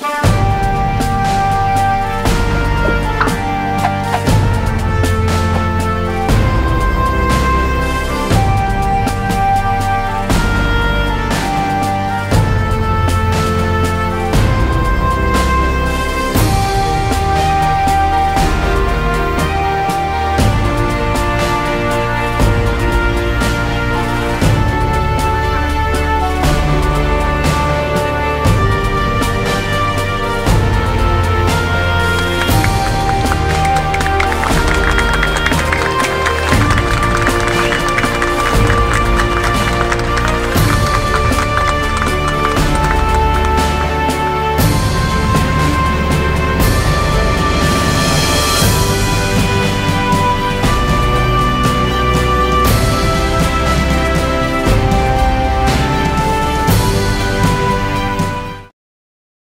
Bye.